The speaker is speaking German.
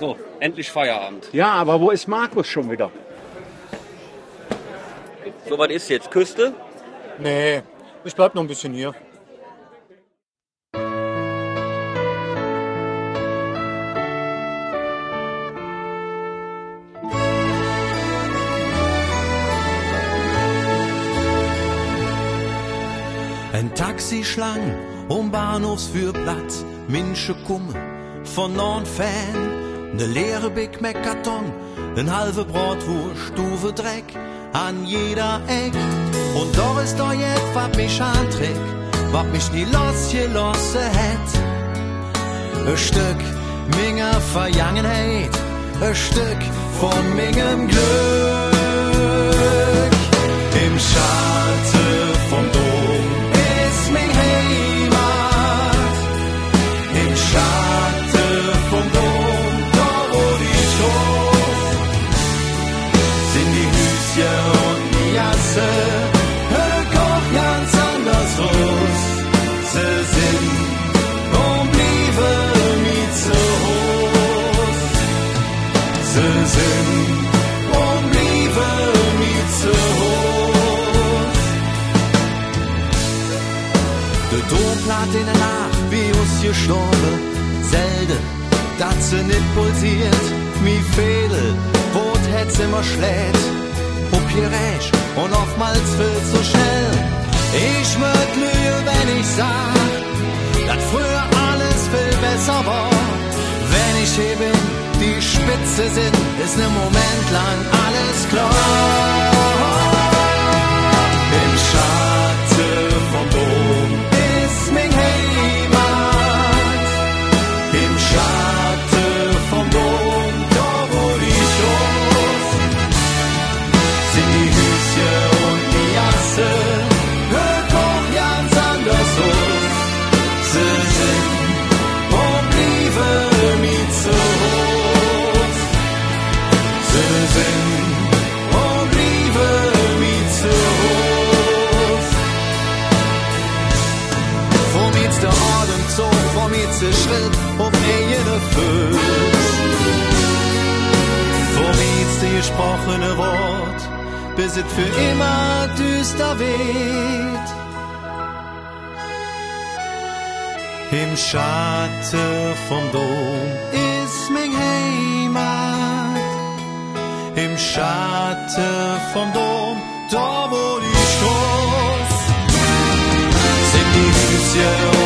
So, endlich Feierabend. Ja, aber wo ist Markus schon wieder? So, was ist jetzt? Küste? Nee, ich bleib noch ein bisschen hier. Ein Taxi schlang um Bahnhofsführplatz, Minsche kumme von non Fan, ne leere Big Mac Karton, ein halbe Brotwurst, Stufe Dreck an jeder Eck. Und doch ist doch jetzt, was mich anträgt, was mich nie losgelassen hätt. Ein Stück minger Vergangenheit, ein Stück von mingem Glück. Jasse, hör koch ganz anders aus. Sie sind und blieben nie zu Hause. Sie sind und blieben nie zu Hause. De Domplat in der Nacht, wie uns gestorben, selde, dat ze nit pulsiert, mi Fädel, Boot hätt's immer schlägt, ob hier recht und oftmals viel zu schnell. Ich würd lüge, wenn ich sag, dass früher alles viel besser war. Wenn ich hier bin, die Spitze sind, ist ne Moment lang alles klar. Der Schritt, um jede Fuß. Ist das gesprochene Wort, bis es für immer düster weht. Im Schatten vom Dom ist mein Heimat. Im Schatten vom Dom, da wo die Stoß sind die Füße